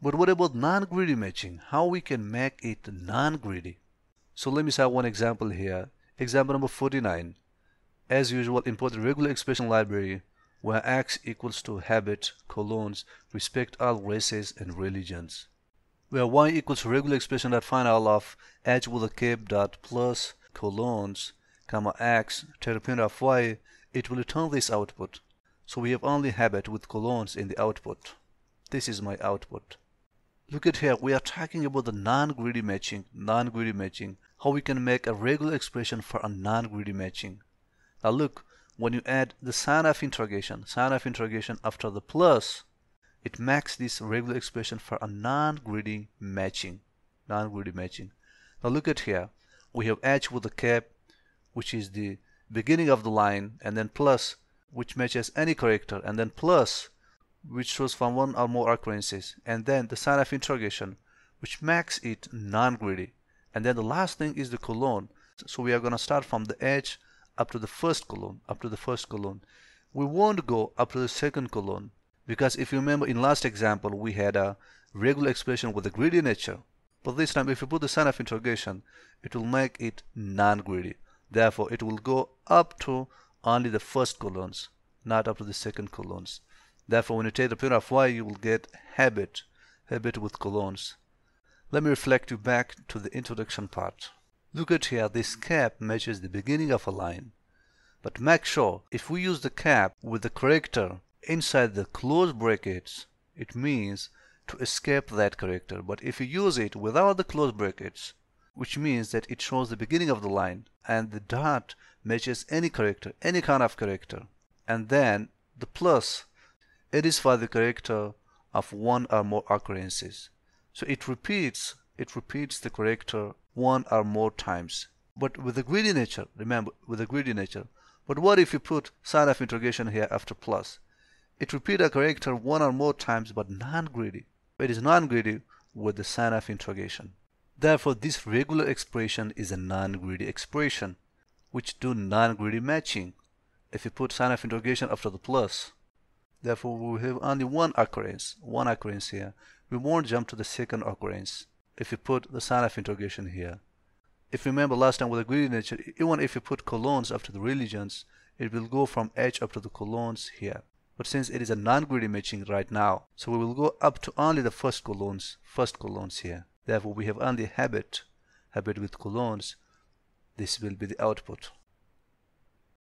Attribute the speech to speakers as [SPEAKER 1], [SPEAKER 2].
[SPEAKER 1] But what about non-greedy matching? How we can make it non-greedy? So let me say one example here. Example number 49. As usual, import the regular expression library where x equals to habit, colons, respect all races and religions. Where y equals regular expression that find of h with a cape dot plus colons, comma x to the of y, it will return this output. So we have only habit with colons in the output. This is my output. Look at here, we are talking about the non-greedy matching, non-greedy matching, how we can make a regular expression for a non-greedy matching. Now look, when you add the sign of interrogation, sign of interrogation after the plus, it makes this regular expression for a non-greedy matching, non-greedy matching. Now look at here, we have h with a cap, which is the beginning of the line, and then plus, which matches any character, and then plus, which shows from one or more occurrences, and then the sign of interrogation, which makes it non-greedy. And then the last thing is the colon. So we are going to start from the edge up to the first colon, up to the first colon. We won't go up to the second colon because if you remember in last example we had a regular expression with a greedy nature. But this time if you put the sign of interrogation, it will make it non-greedy. Therefore it will go up to only the first colons, not up to the second colons. Therefore when you take the point of y you will get habit, habit with colons. Let me reflect you back to the introduction part. Look at here, this cap matches the beginning of a line. But make sure, if we use the cap with the character inside the close brackets, it means to escape that character. But if you use it without the close brackets, which means that it shows the beginning of the line, and the dot matches any character, any kind of character, and then the plus, it is for the character of one or more occurrences. So it repeats, it repeats the character one or more times. But with a greedy nature, remember, with a greedy nature. But what if you put sign of interrogation here after plus? It repeats a character one or more times but non-greedy. It is non-greedy with the sign of interrogation. Therefore, this regular expression is a non-greedy expression, which do non-greedy matching if you put sign of interrogation after the plus. Therefore, we have only one occurrence, one occurrence here. We won't jump to the second occurrence if you put the sign of interrogation here. If you remember last time with the greedy nature, even if you put colons after the religions, it will go from H up to the colons here. But since it is a non-greedy matching right now, so we will go up to only the first colons, first colons here. Therefore, we have only habit, habit with colons. This will be the output.